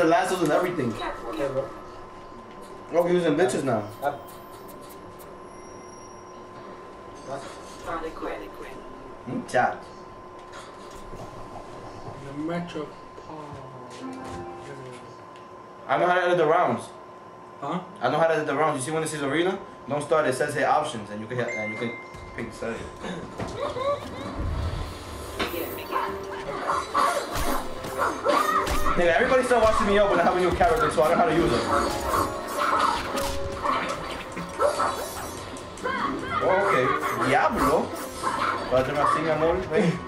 the lassos and everything. Okay, bro. Oh, we're using bitches now. Up. Hmm? Chat. The Metro. I know how to edit the rounds. Huh? I know how to edit the rounds. You see when this is arena? Don't start. It says here options, and you can hit, and you can pick the setting. Nigga, everybody start watching me up when I have a new character, so I don't know how to use it. Oh, okay. Diablo. Padre Marcin, amor. Ven.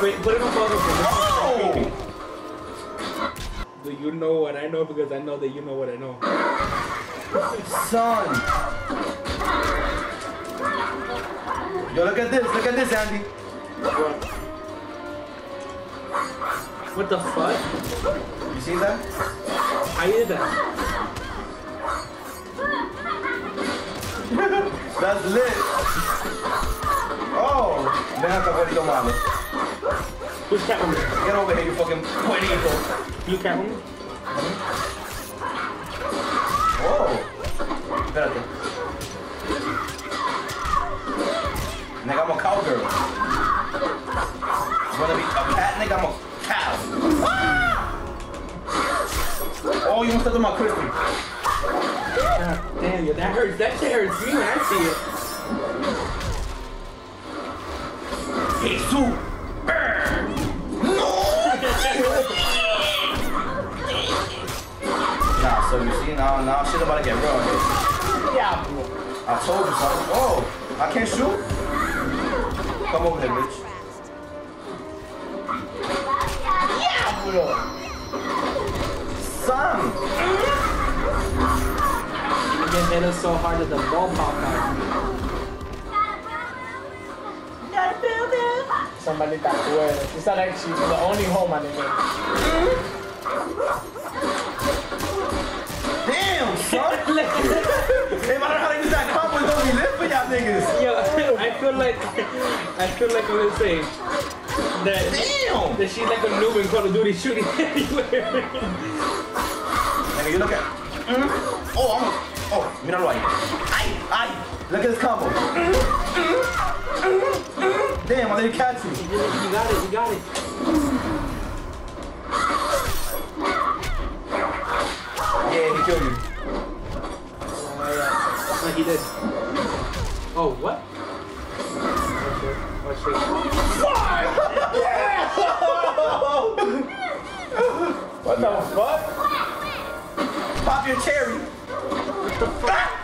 Wait, put it on pause. Oh! Do you know what I know? Because I know that you know what I know. Son. Yo, look at this. Look at this, Andy. What the fuck? You see that? I did that. That's lit. Oh, ven acá, abuelito malo. Who's Catwoman? Get over here, you fucking buenito. You Catwoman? Mm-hmm. Oh. Espérate. Nigga, I'm a cowgirl. You wanna be a cat, nigga? I'm a Oh, you must have done my crispy. God damn you, that hurts. That shit hurts me when I see it. Jesus. No! nah, so you see, now, now shit about to get real. Yeah, bro. I told you something. Oh, I can't shoot? Come over here, bitch. Hit us so hard that the ball popped out. Somebody got to wear it. It's not like she's the only home on the game. Damn, son! hey, I don't know how to use that combo. It's gonna be lit for y'all niggas. Yo, I feel like I feel like I'm say that Damn! that she's like a noob in Call of Duty shooting everywhere. Nigga, you look at. Mm. Oh, I'm Oh, míralo ahí. Ay, ay. Look at this combo. Damn, I didn't catch you. you got it, you got it. Yeah, he killed you. Like he did. Oh, what? Oh shit. Oh shit. What the fuck? Pop your cherry the fuck?